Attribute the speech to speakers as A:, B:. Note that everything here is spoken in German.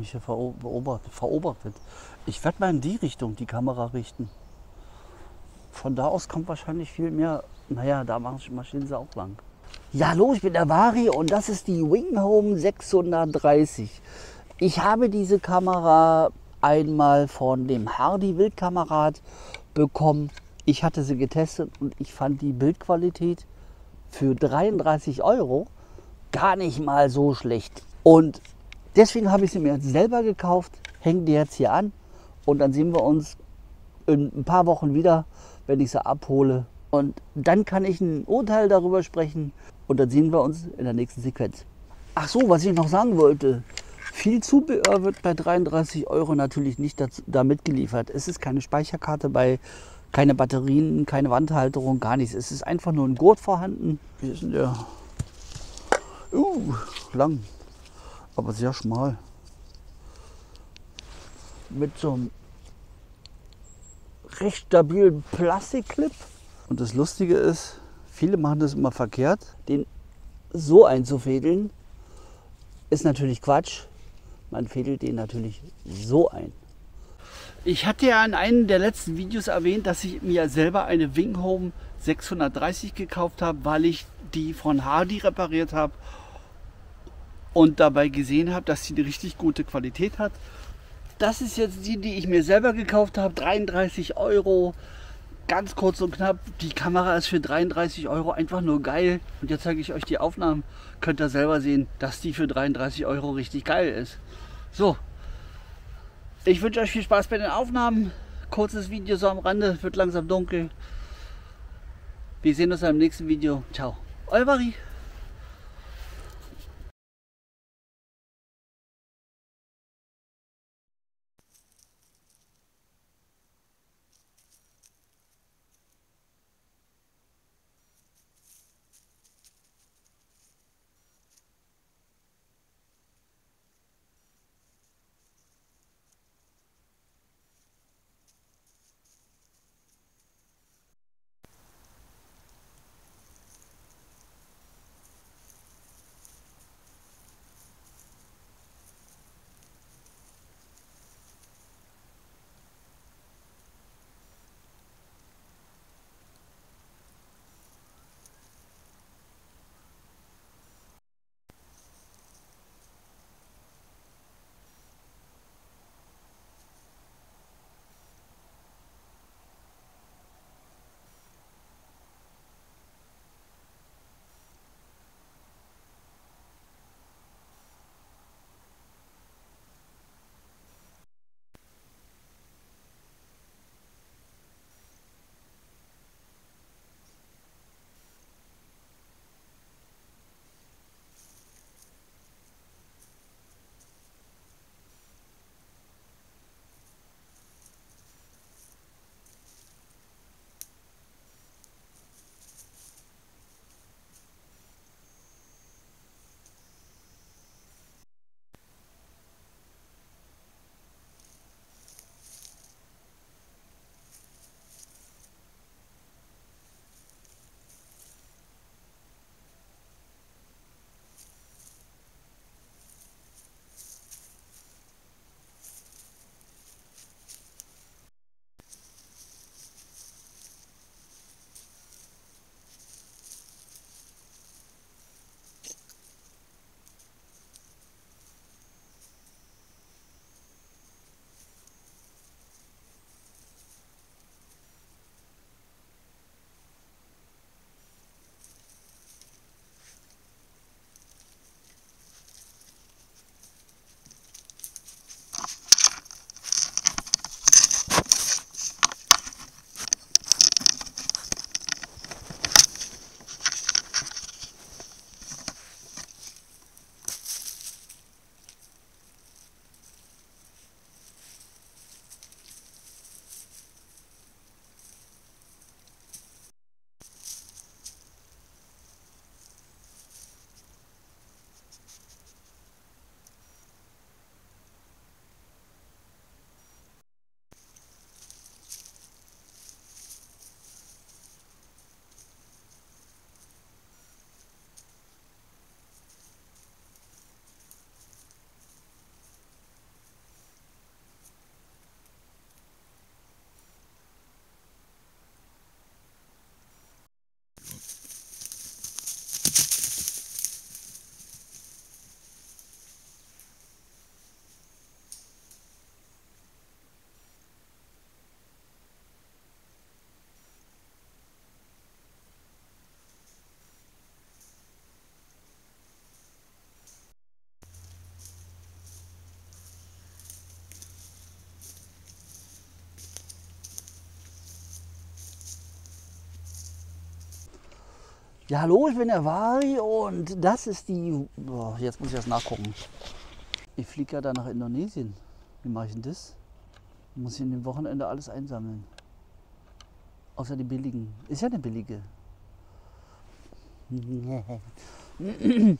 A: mich hier beobachtet. verobachtet. Ich werde mal in die Richtung die Kamera richten. Von da aus kommt wahrscheinlich viel mehr. Naja, da marschieren sie auch lang. Ja, hallo, ich bin der Vari und das ist die Winghome 630. Ich habe diese Kamera einmal von dem Hardy Wildkamerad bekommen. Ich hatte sie getestet und ich fand die Bildqualität für 33 Euro gar nicht mal so schlecht. Und deswegen habe ich sie mir jetzt selber gekauft, hänge die jetzt hier an und dann sehen wir uns in ein paar Wochen wieder, wenn ich sie abhole. Und dann kann ich ein Urteil darüber sprechen und dann sehen wir uns in der nächsten Sequenz. Ach so, was ich noch sagen wollte. Viel Zubehör wird bei 33 Euro natürlich nicht dazu, da mitgeliefert. Es ist keine Speicherkarte bei, keine Batterien, keine Wandhalterung, gar nichts. Es ist einfach nur ein Gurt vorhanden. Hier ist der. Uh, lang, aber sehr schmal. Mit so einem recht stabilen Plastikclip. Und das Lustige ist, viele machen das immer verkehrt. Den so einzufädeln, ist natürlich Quatsch. Man fädelt den natürlich so ein. Ich hatte ja in einem der letzten Videos erwähnt, dass ich mir selber eine Winghome 630 gekauft habe, weil ich die von Hardy repariert habe und dabei gesehen habe, dass sie eine richtig gute Qualität hat. Das ist jetzt die, die ich mir selber gekauft habe, 33 Euro. Ganz kurz und knapp, die Kamera ist für 33 Euro einfach nur geil. Und jetzt zeige ich euch die Aufnahmen. Könnt ihr selber sehen, dass die für 33 Euro richtig geil ist. So, ich wünsche euch viel Spaß bei den Aufnahmen. Kurzes Video so am Rande, wird langsam dunkel. Wir sehen uns im nächsten Video. Ciao. Euer Marie. Ja, hallo, ich bin der Vari und das ist die. Boah, jetzt muss ich das nachgucken. Ich fliege ja dann nach Indonesien. Wie mache ich denn das? Muss ich in dem Wochenende alles einsammeln. Außer die billigen. Ist ja eine billige.